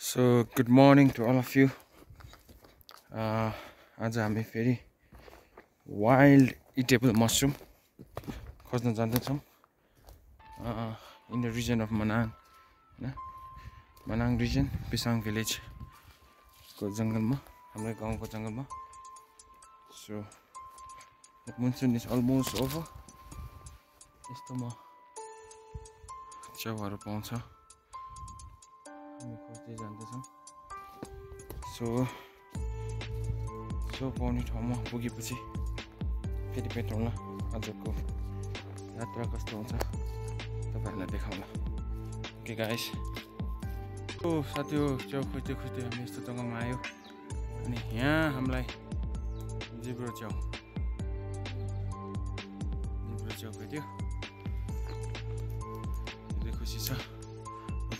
So good morning to all of you आज हामी फेरि वाइल्ड इटेबल मसरुम खोज्न जाँदैछौँ। In the region of Manang होइन? मनाङ रिजन पिसाङ भिलेजको जङ्गलमा हाम्रै गाउँको जङ्गलमा। So monsoon is almost over यस्तोमा च्याउहरू पाउँछ। खोज्दै जाँदैछौँ। सो सो पाउने ठाउँमा पुगेपछि फेरि भेटौँला आजको यात्रा कस्तो हुन्छ तपाईँहरूलाई देखाउँला के गाइस ओ साथी हो च्याउ खोज्दै खोज्दै हामी यस्तो जग्गामा आयो। अनि यहाँ हामीलाई जिब्रो च्याउ। जिब्रो च्याउ भेट्यो। खुसी छ।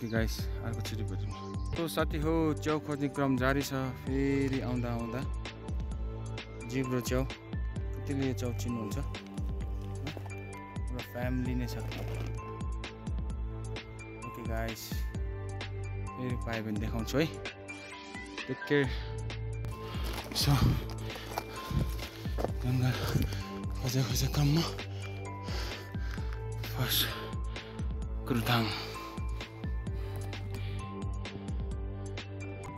ओके गाइस अर्कोचोटि भेटौँ। तो साथी हो च्याउ खोज्ने क्रम जारी छ फेरि आउँदा आउँदा। जिब्रो च्याउ कतिले च्याउ चिन्नुहुन्छ? फ्यामिली नै छ। ओके गाइस फेरि पायो भने देखाउँछु है। टेक केयर सो जङ्गल खोजे खोजे क्रममा। फर्स्ट कुरुथाङ।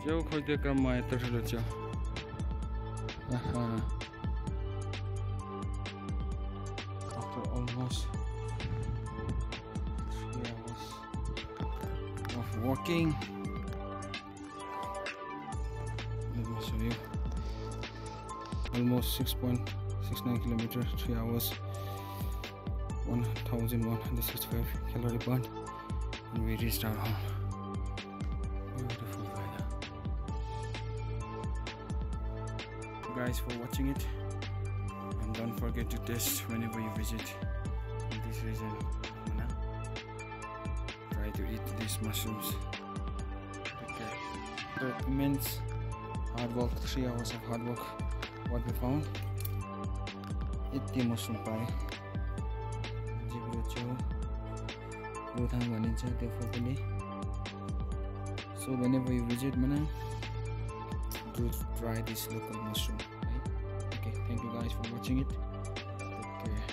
Це уходить камає теж люця. Ага. After almost three hours of walking. Let me show you. Almost 6.69 kilometers, 3 hours, 1165 calorie burn, and we reached our home. guys for watching it and don't forget to test whenever you visit in this region Mana. try to eat these mushrooms okay the immense hard work three hours of hard work what we found यति mushroom पाएँ जिब्रो छेउ रोथाङ भनिन्छ त्यो फोटोले so whenever you visit Mana to try this local mushroom okay thank you guys for watching it. Take care.